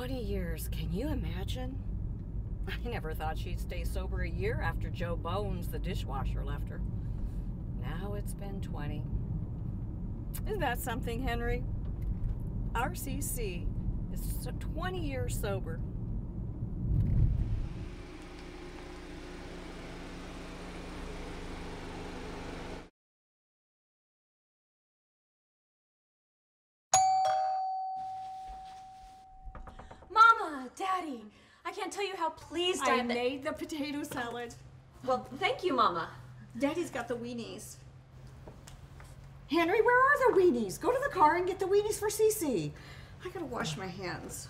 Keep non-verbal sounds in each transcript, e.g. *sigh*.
20 years, can you imagine? I never thought she'd stay sober a year after Joe Bones, the dishwasher, left her. Now it's been 20. Isn't that something, Henry? Our Cece is 20 years sober. Mama, Daddy, I can't tell you how pleased I I am. that- made the potato salad. Well, thank you, Mama. Daddy's got the weenies. Henry, where are the weenies? Go to the car and get the weenies for Cece. I gotta wash my hands.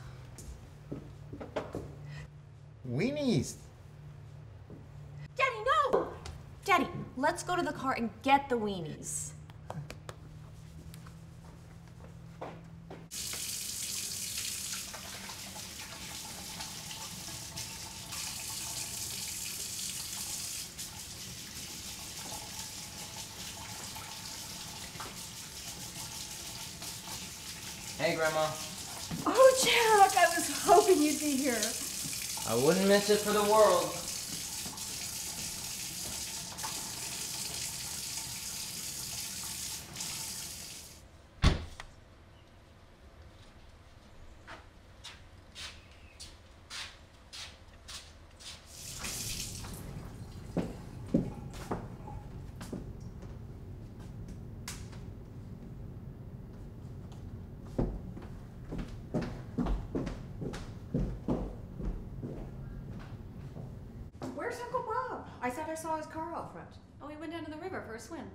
Weenies. Daddy, no! Daddy, let's go to the car and get the weenies. Grandma. Oh, Jack, I was hoping you'd be here. I wouldn't miss it for the world. I thought I saw his car out front. Oh, we went down to the river for a swim.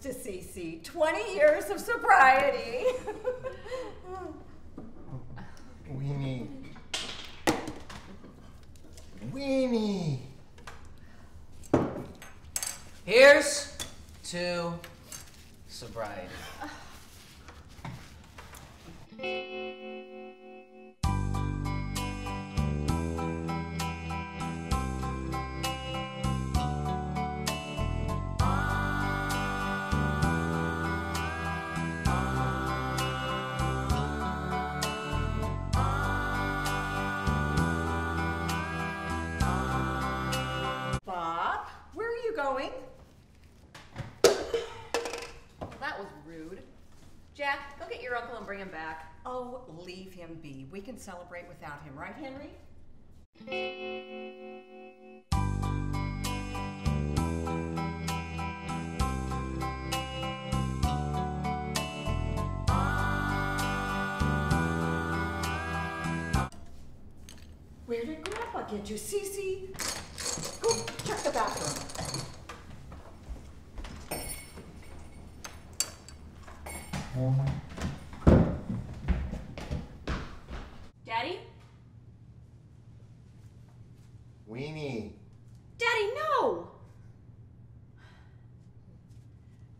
Here's to Cece. 20 years of sobriety. Weenie. Weenie. Here's to sobriety. *laughs* your uncle and bring him back. Oh, leave him be. We can celebrate without him, right, Henry? Where did Grandpa get you, Cece? Go check the bathroom. Daddy? Weenie. Daddy, no!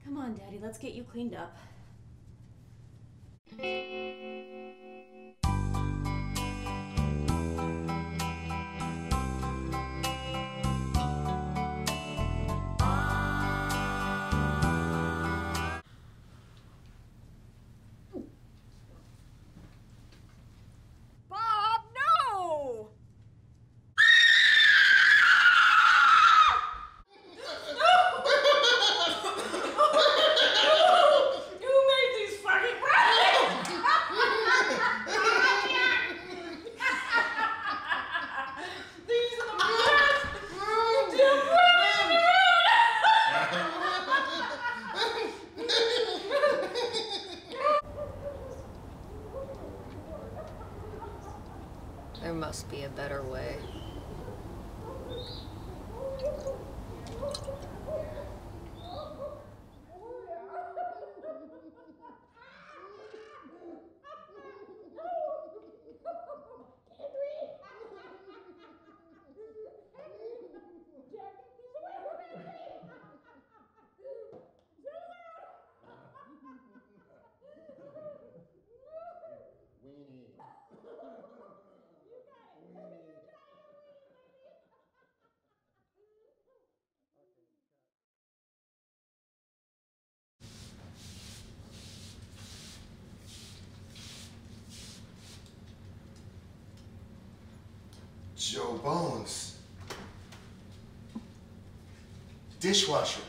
Come on, Daddy, let's get you cleaned up. There must be a better way. Joe Bones. Dishwasher.